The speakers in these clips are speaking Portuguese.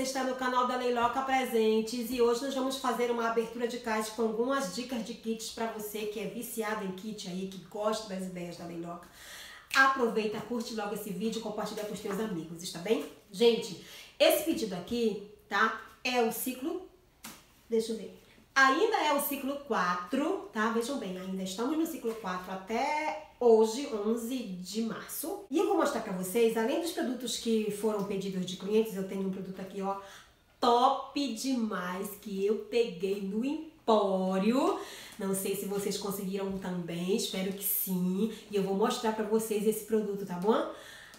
você está no canal da Leiloca Presentes e hoje nós vamos fazer uma abertura de caixa com algumas dicas de kits para você que é viciado em kit aí, que gosta das ideias da Leiloca. Aproveita, curte logo esse vídeo compartilha com os teus amigos, está bem? Gente, esse pedido aqui, tá? É o ciclo... Deixa eu ver. Ainda é o ciclo 4, tá? Vejam bem, ainda estamos no ciclo 4 até hoje, 11 de março. E eu vou mostrar pra vocês, além dos produtos que foram pedidos de clientes, eu tenho um produto aqui, ó, top demais, que eu peguei no Empório. Não sei se vocês conseguiram também, espero que sim. E eu vou mostrar pra vocês esse produto, tá bom?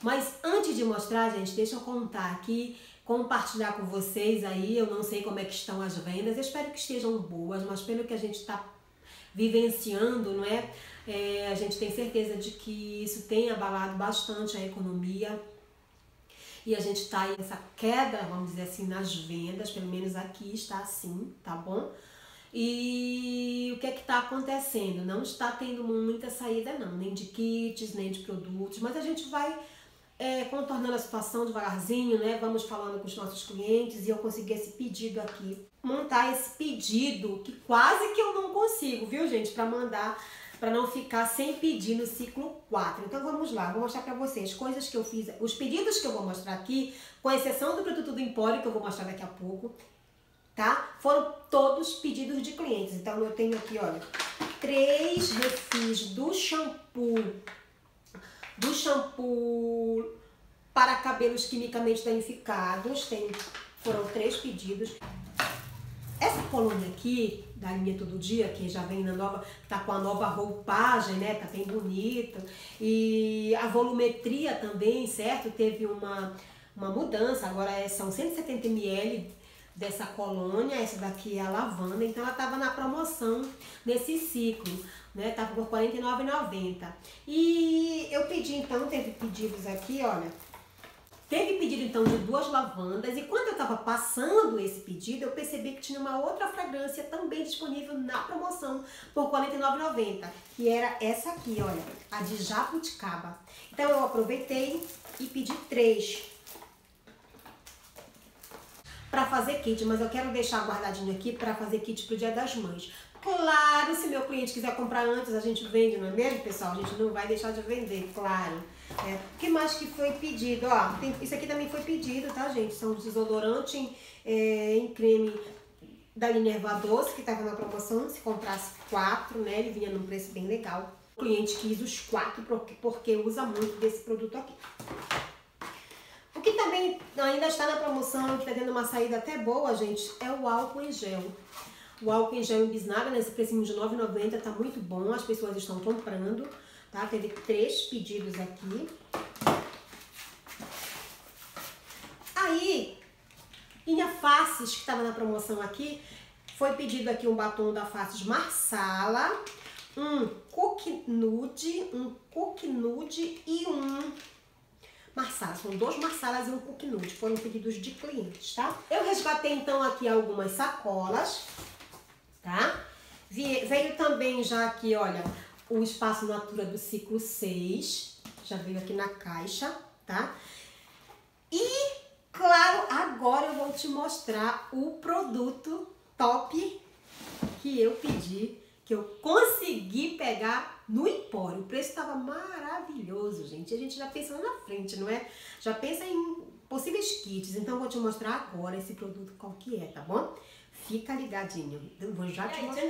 Mas antes de mostrar, gente, deixa eu contar aqui compartilhar com vocês aí. Eu não sei como é que estão as vendas, eu espero que estejam boas, mas pelo que a gente está vivenciando, não é? é? A gente tem certeza de que isso tem abalado bastante a economia e a gente está aí nessa queda, vamos dizer assim, nas vendas, pelo menos aqui está assim, tá bom? E o que é que está acontecendo? Não está tendo muita saída não, nem de kits, nem de produtos, mas a gente vai é, contornando a situação devagarzinho, né? Vamos falando com os nossos clientes e eu consegui esse pedido aqui. Montar esse pedido que quase que eu não consigo, viu, gente? Para mandar, para não ficar sem pedir no ciclo 4. Então vamos lá, vou mostrar para vocês coisas que eu fiz, os pedidos que eu vou mostrar aqui, com exceção do produto do Empório que eu vou mostrar daqui a pouco, tá? Foram todos pedidos de clientes. Então eu tenho aqui, olha, três refis do shampoo do shampoo para cabelos quimicamente danificados. Tem, foram três pedidos. Essa colônia aqui, da linha Todo Dia, que já vem na nova, tá com a nova roupagem, né? Tá bem bonito. E a volumetria também, certo? Teve uma, uma mudança, agora é, são 170 ml dessa colônia, essa daqui é a lavanda, então ela estava na promoção nesse ciclo, né? Tava por R$ 49,90. E eu pedi então, teve pedidos aqui, olha, Teve pedido então de duas lavandas e quando eu estava passando esse pedido, eu percebi que tinha uma outra fragrância também disponível na promoção por R$ 49,90, que era essa aqui, olha, a de jabuticaba. Então eu aproveitei e pedi três para fazer kit, mas eu quero deixar guardadinho aqui para fazer kit pro Dia das Mães. Claro, se meu cliente quiser comprar antes, a gente vende, não é mesmo, pessoal? A gente não vai deixar de vender, claro. É. O que mais que foi pedido? Ó, tem, isso aqui também foi pedido, tá, gente? São os desodorantes em, é, em creme da linha Erva Doce, que tava na promoção. Se comprasse quatro, né, ele vinha num preço bem legal. O cliente quis os quatro porque, porque usa muito desse produto aqui. O que também ainda está na promoção, que está tendo uma saída até boa, gente, é o álcool em gel. O álcool em gel em bisnaga, nesse precinho de R$ 9,90, tá muito bom, as pessoas estão comprando, tá? Teve três pedidos aqui. Aí, linha Faces, que estava na promoção aqui, foi pedido aqui um batom da Faces Marsala, um Cookie Nude, um Cookie Nude e um Marsala. São dois Marsalas e um Cookie Nude. Foram pedidos de clientes, tá? Eu resgatei então aqui algumas sacolas tá? Veio também já aqui, olha, o espaço Natura do ciclo 6, já veio aqui na caixa, tá? E, claro, agora eu vou te mostrar o produto top que eu pedi, que eu consegui pegar no Empório. O preço estava maravilhoso, gente. A gente já pensa lá na frente, não é? Já pensa em possíveis kits. Então, vou te mostrar agora esse produto qual que é, tá bom? Fica ligadinho. Eu vou já te mostrar.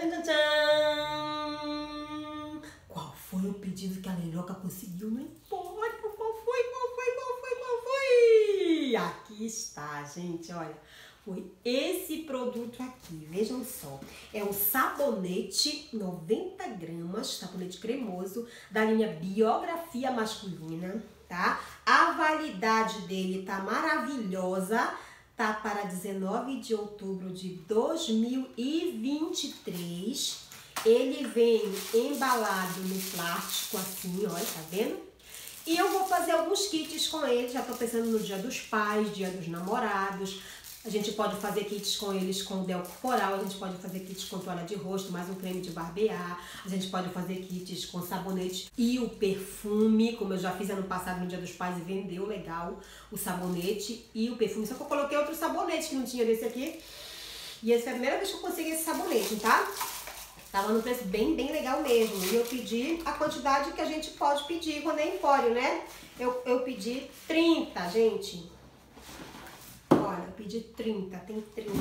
Qual foi o pedido que a Leiloca conseguiu no Empório? Qual foi? Qual foi? Qual foi? Qual foi? Aqui está, gente, olha. Foi esse produto aqui, vejam só. É um sabonete 90 gramas, sabonete cremoso, da linha Biografia Masculina, tá? A validade dele tá maravilhosa tá para 19 de outubro de 2023. Ele vem embalado no plástico assim, olha, tá vendo? E eu vou fazer alguns kits com eles, já tô pensando no dia dos pais, dia dos namorados. A gente pode fazer kits com eles com del corporal, a gente pode fazer kits com toalha de rosto, mais um creme de barbear, a gente pode fazer kits com sabonete e o perfume, como eu já fiz ano passado no Dia dos Pais e vendeu legal o sabonete e o perfume. Só que eu coloquei outro sabonete que não tinha desse aqui. E essa é a primeira vez que eu consegui esse sabonete, tá? Tava no preço bem, bem legal mesmo. E eu pedi a quantidade que a gente pode pedir quando é empório, né? Eu, eu pedi 30, gente. Pedi 30, tem 30.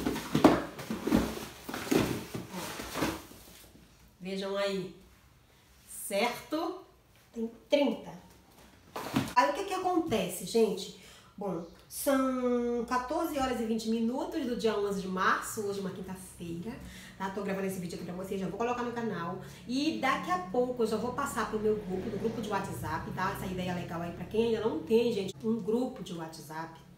Vejam aí. Certo? Tem 30. Aí o que que acontece, gente? Bom, são 14 horas e 20 minutos do dia 11 de março, hoje é uma quinta-feira, tá? Tô gravando esse vídeo aqui pra vocês, já vou colocar no canal. E daqui a pouco eu já vou passar pro meu grupo, no grupo de WhatsApp, tá? Essa ideia legal aí pra quem ainda não tem, gente, um grupo de WhatsApp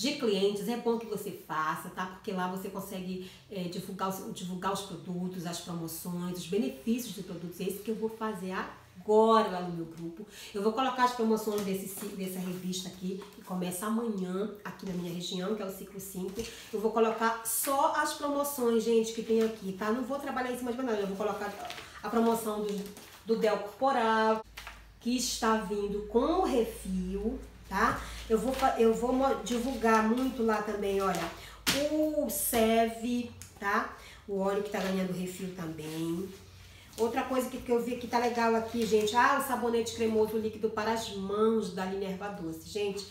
de clientes, é bom que você faça, tá? Porque lá você consegue é, divulgar, divulgar os produtos, as promoções, os benefícios de produtos. É isso que eu vou fazer agora lá no meu grupo. Eu vou colocar as promoções desse, dessa revista aqui, que começa amanhã aqui na minha região, que é o ciclo 5. Eu vou colocar só as promoções, gente, que tem aqui, tá? Não vou trabalhar em cima de nada, eu vou colocar a promoção do, do Del Corporal, que está vindo com o refil, tá? Eu vou, eu vou divulgar muito lá também, olha, o Seve, tá? O óleo que tá ganhando refil também. Outra coisa que, que eu vi que tá legal aqui, gente, ah, o sabonete cremoso líquido para as mãos da linha Doce. Gente,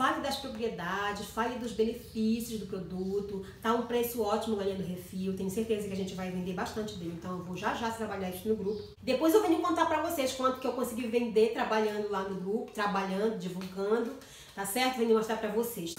fale das propriedades, fale dos benefícios do produto, tá um preço ótimo ganhando refil, tenho certeza que a gente vai vender bastante dele, então eu vou já já trabalhar isso no grupo. Depois eu venho contar pra vocês quanto que eu consegui vender trabalhando lá no grupo, trabalhando, divulgando, tá certo? Venho mostrar pra vocês.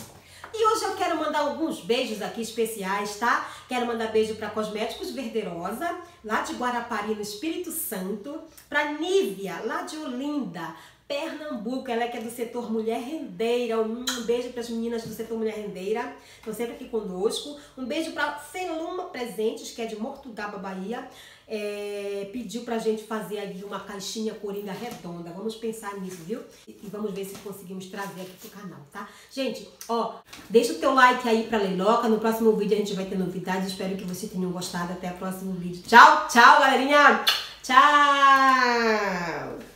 E hoje eu quero mandar alguns beijos aqui especiais, tá? Quero mandar beijo para Cosméticos Verderosa, lá de Guarapari, no Espírito Santo. Para Nívia, lá de Olinda. Pernambuco, ela é que é do setor Mulher Rendeira. Um beijo para as meninas do setor Mulher Rendeira, estão sempre aqui conosco. Um beijo para Feluma Presentes, que é de Mortugaba, Bahia. É, pediu pra gente fazer ali uma caixinha coringa redonda. Vamos pensar nisso, viu? E, e vamos ver se conseguimos trazer aqui pro canal, tá? Gente, ó, deixa o teu like aí pra Leiloca. No próximo vídeo a gente vai ter novidades. Espero que vocês tenham gostado. Até o próximo vídeo. Tchau, tchau, galerinha! Tchau!